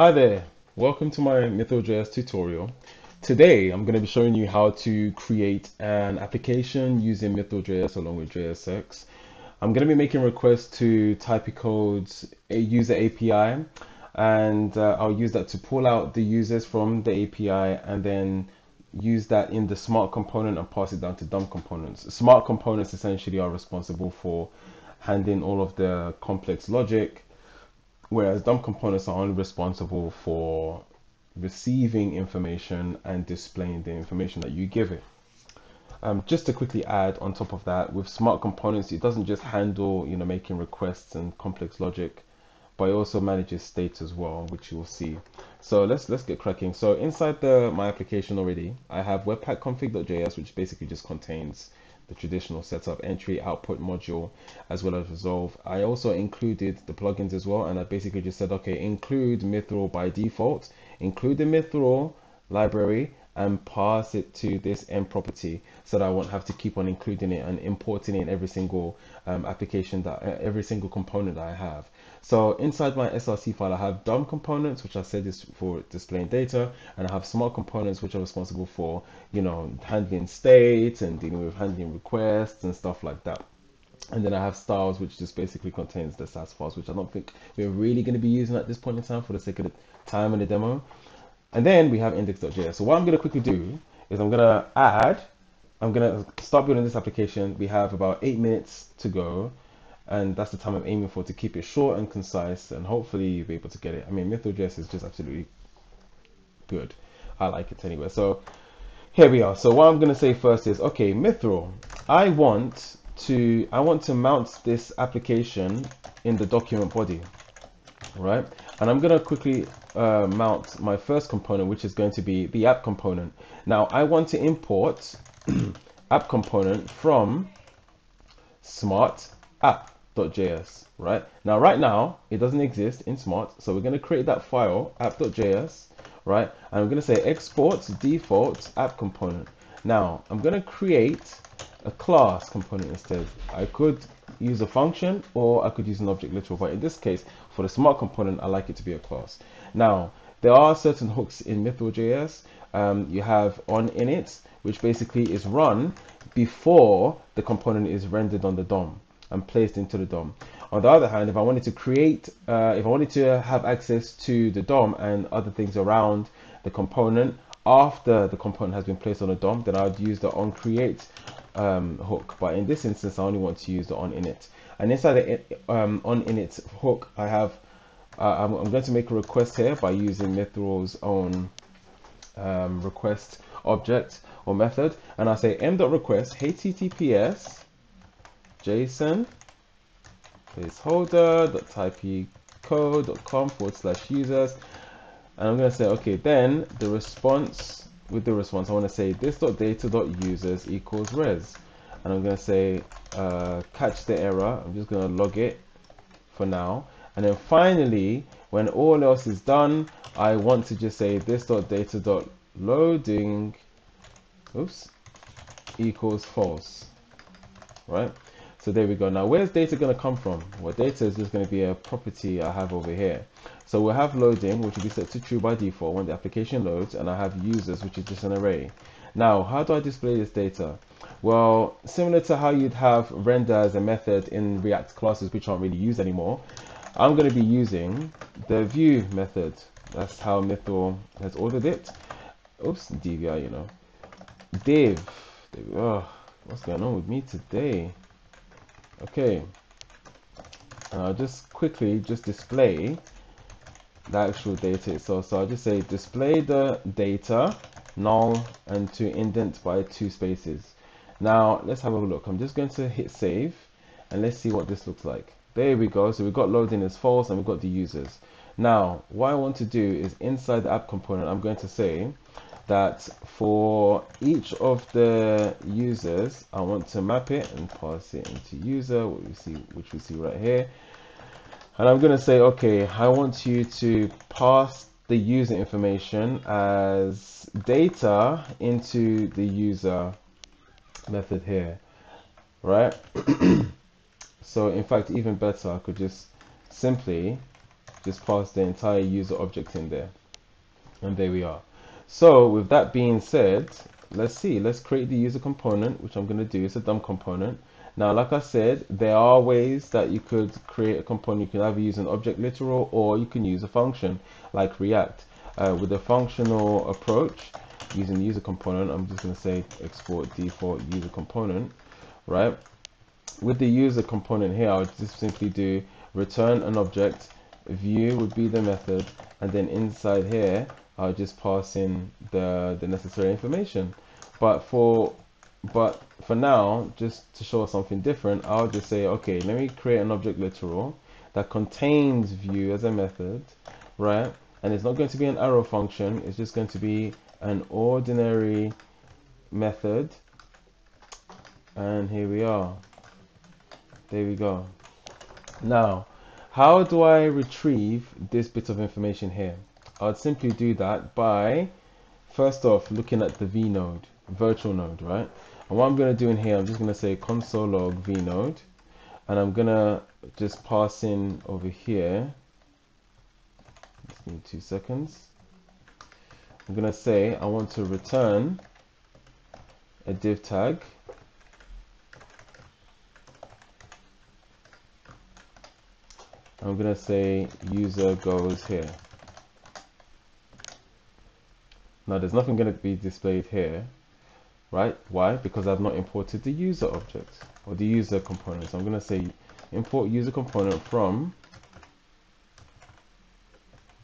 Hi there, welcome to my Mithril.js tutorial. Today I'm going to be showing you how to create an application using Mithril.js along with JSX. I'm going to be making requests to Typicode's user API and uh, I'll use that to pull out the users from the API and then use that in the smart component and pass it down to dumb components. Smart components essentially are responsible for handling all of the complex logic whereas dumb components are only responsible for receiving information and displaying the information that you give it. Um, just to quickly add on top of that, with smart components, it doesn't just handle you know making requests and complex logic, but it also manages state as well, which you'll see. So let's let's get cracking. So inside the my application already, I have webpack config.js, which basically just contains the traditional setup entry output module as well as resolve. I also included the plugins as well and i basically just said okay include mithril by default include the mithril library and pass it to this end property so that I won't have to keep on including it and importing it in every single um, application that uh, every single component that I have. So inside my SRC file, I have dumb components, which I said is for displaying data, and I have smart components, which are responsible for, you know, handling states and dealing with handling requests and stuff like that. And then I have styles, which just basically contains the Sass files, which I don't think we're really going to be using at this point in time for the sake of the time in the demo. And then we have index.js. So what I'm going to quickly do is I'm going to add, I'm going to start building this application. We have about eight minutes to go. And that's the time I'm aiming for to keep it short and concise and hopefully you'll be able to get it. I mean, Mithril.js is just absolutely good. I like it anyway. So here we are. So what I'm going to say first is, okay, Mithril, I want to, I want to mount this application in the document body, right? And I'm going to quickly uh, mount my first component, which is going to be the app component. Now I want to import app component from smart app.js, right? Now, right now, it doesn't exist in smart. So we're going to create that file app.js, right? And I'm going to say export default app component. Now I'm going to create a class component instead. I could use a function or I could use an object literal, but in this case, for the smart component, I like it to be a class. Now, there are certain hooks in Mithril.js. Um, you have on init, which basically is run before the component is rendered on the DOM and placed into the DOM. On the other hand, if I wanted to create, uh, if I wanted to have access to the DOM and other things around the component after the component has been placed on the DOM, then I would use the on create um, hook. But in this instance, I only want to use the on init. And inside the um, on init hook, I have uh, I'm, I'm, going to make a request here by using Mithril's own um, request object or method and I say m.request https json placeholder.typicode.com forward slash users and I'm going to say okay then the response with the response I want to say this.data.users equals res. And I'm going to say uh, catch the error. I'm just going to log it for now. And then finally when all else is done I want to just say this.data.loading oops equals false. Right so there we go now where's data going to come from well data is just going to be a property I have over here so we'll have loading which will be set to true by default when the application loads and I have users which is just an array now how do I display this data well similar to how you'd have render as a method in react classes which aren't really used anymore I'm going to be using the view method. That's how Mithril has ordered it. Oops, DVI, you know. Div. Oh, what's going on with me today? Okay. I'll just quickly just display the actual data itself. So I'll just say display the data null and to indent by two spaces. Now let's have a look. I'm just going to hit save and let's see what this looks like. There we go. So we've got loading as false and we've got the users. Now, what I want to do is inside the app component, I'm going to say that for each of the users, I want to map it and pass it into user, what we see, which we see right here. And I'm going to say, okay, I want you to pass the user information as data into the user method here, right? So in fact, even better, I could just simply just pass the entire user object in there and there we are so with that being said let's see. Let's create the user component which I'm going to do. It's a dumb component. Now like I said there are ways that you could create a component. You can either use an object literal or you can use a function like React. Uh, with a functional approach using the user component I'm just going to say export default user component right? With the user component here I'll just simply do return an object view would be the method and then inside here I'll just pass in the the necessary information. But for but for now just to show something different I'll just say okay let me create an object literal that contains view as a method right? And it's not going to be an arrow function it's just going to be an ordinary method. And here we are. There we go. Now how do I retrieve this bit of information here? I'd simply do that by first off looking at the v node virtual node right? And what I'm going to do in here I'm just going to say console log v node and I'm going to just pass in over here. Just me two seconds. I'm going to say I want to return a div tag I'm going to say user goes here. Now there's nothing going to be displayed here, right? Why? Because I've not imported the user object or the user component. So I'm going to say import user component from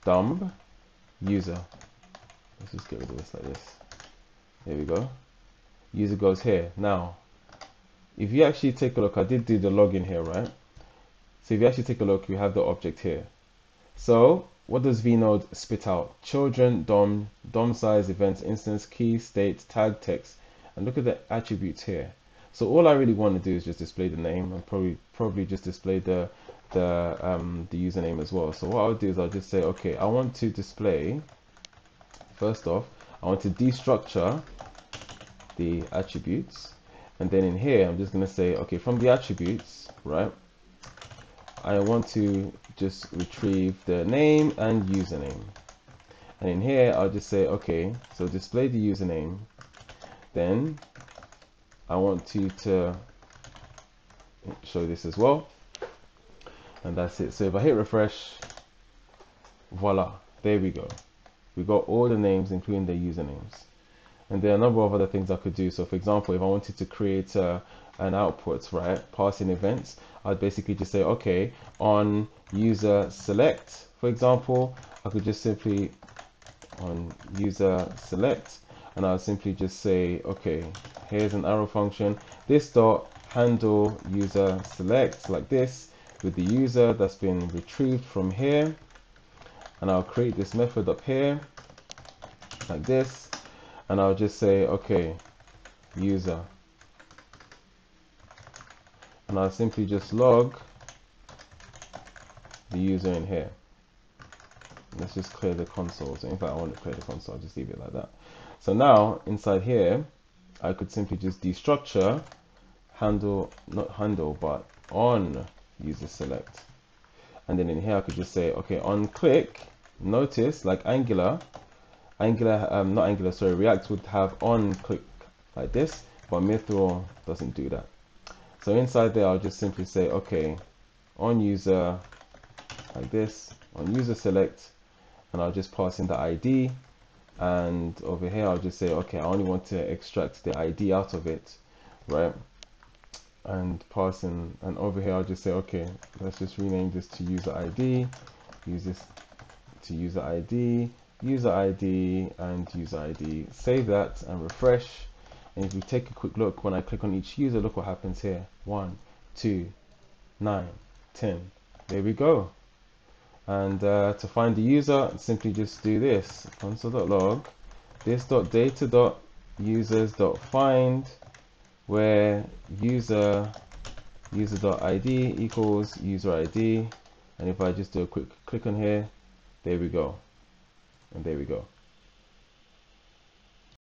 dumb user. Let's just get rid of this like this. There we go. User goes here. Now, if you actually take a look, I did do the login here, right? So if you actually take a look, you have the object here. So what does vnode spit out? Children, DOM, DOM size, events, instance, key, state, tag, text. And look at the attributes here. So all I really want to do is just display the name and probably probably just display the the um, the username as well. So what I'll do is I'll just say, okay, I want to display first off, I want to destructure the attributes, and then in here I'm just gonna say, okay, from the attributes, right? I want to just retrieve the name and username. And in here I'll just say okay so display the username. Then I want you to show this as well. And that's it. So if I hit refresh voila there we go. We got all the names including the usernames. And there are a number of other things I could do. So for example if I wanted to create a, an outputs, right? Passing events. I'd basically just say okay on user select for example I could just simply on user select and I'll simply just say okay here's an arrow function. This dot handle user select like this with the user that's been retrieved from here. And I'll create this method up here like this. And I'll just say okay user and I'll simply just log the user in here. Let's just clear the console. So in fact I want to clear the console. I'll just leave it like that. So now inside here I could simply just destructure handle not handle but on user select. And then in here I could just say okay on click notice like angular angular um, not angular sorry react would have on click like this but mithril doesn't do that so inside there, I'll just simply say, okay, on user, like this, on user select, and I'll just pass in the ID. And over here, I'll just say, okay, I only want to extract the ID out of it, right? And pass in, and over here, I'll just say, okay, let's just rename this to user ID, use this to user ID, user ID, and user ID. Save that and refresh and if we take a quick look, when I click on each user, look what happens here. 1, 2, 9, 10. There we go. And uh, to find the user, simply just do this. console.log this.data.users.find where user user.id equals user ID and if I just do a quick click on here there we go and there we go